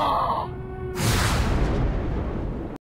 Oh!